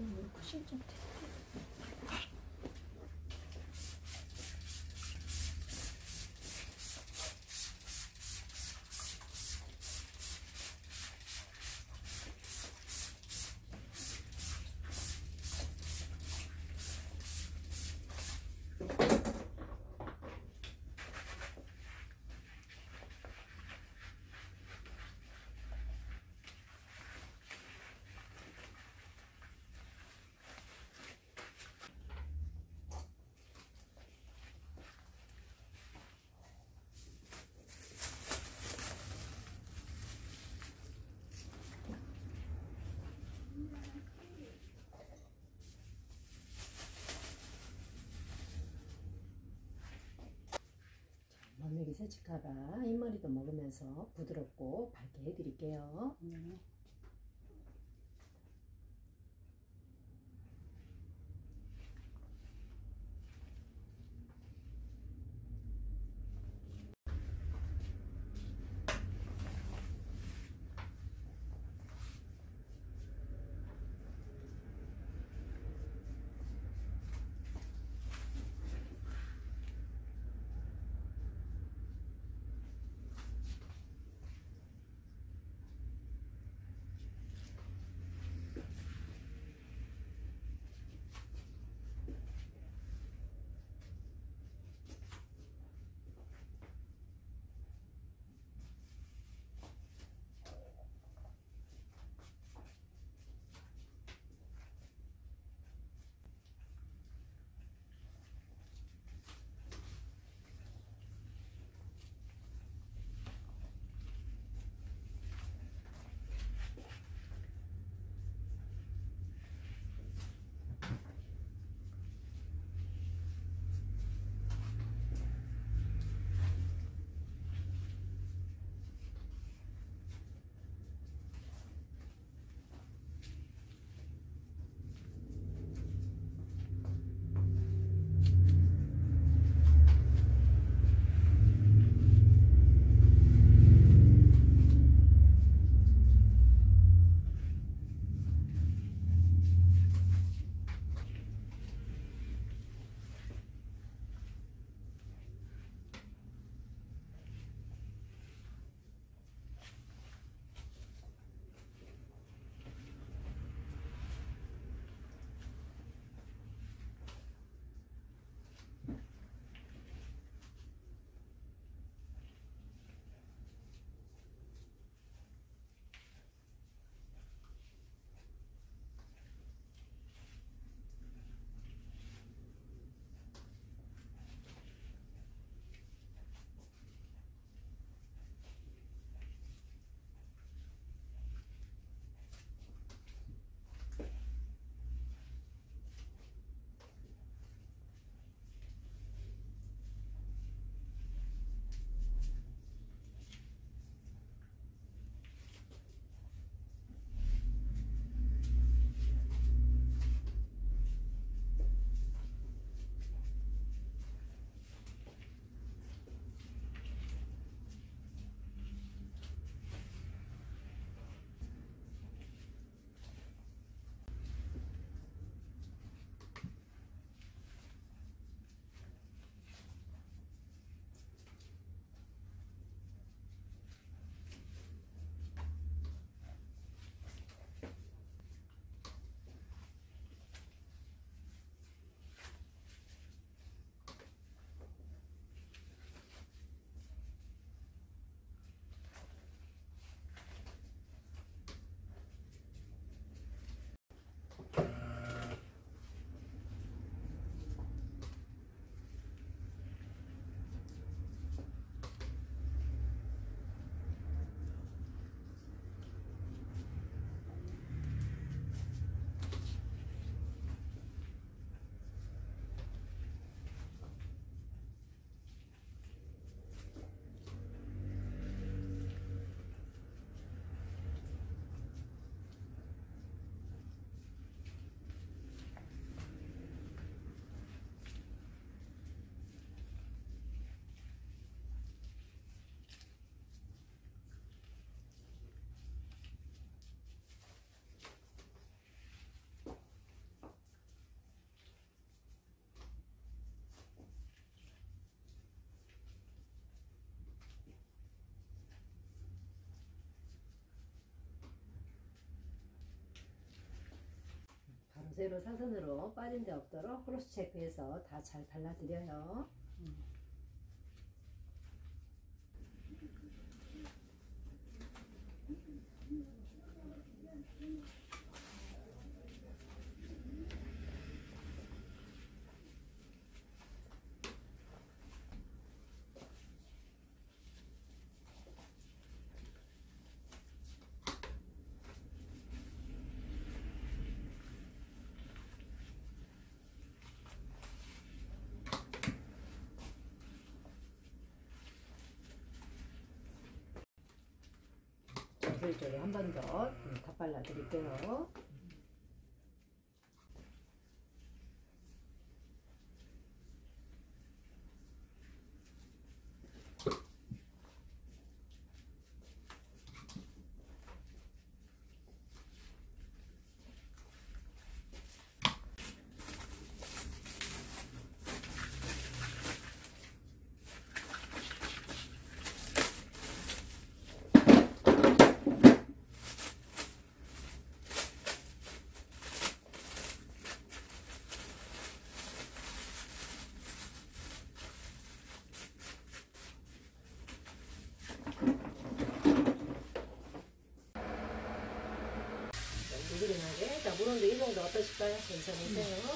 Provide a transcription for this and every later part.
이거 실좀 드릴게요. 머리기 새치카가 흰머리도 먹으면서 부드럽고 밝게 해드릴게요. 그대로 사선으로 빠진 데 없도록 크로스 체크해서 다 잘 발라드려요. 전술 쪽에 한번더다 발라 드릴게요. 정도 어떠실까요? 괜찮으세요?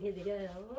here we go.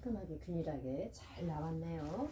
깔끔하게 균일하게 잘 나왔네요.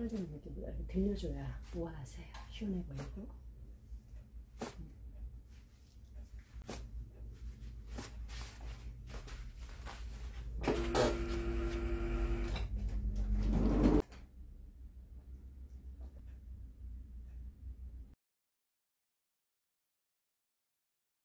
떨어지는 느낌 이렇게 들려줘야 우아하세요. 시원해 보이고.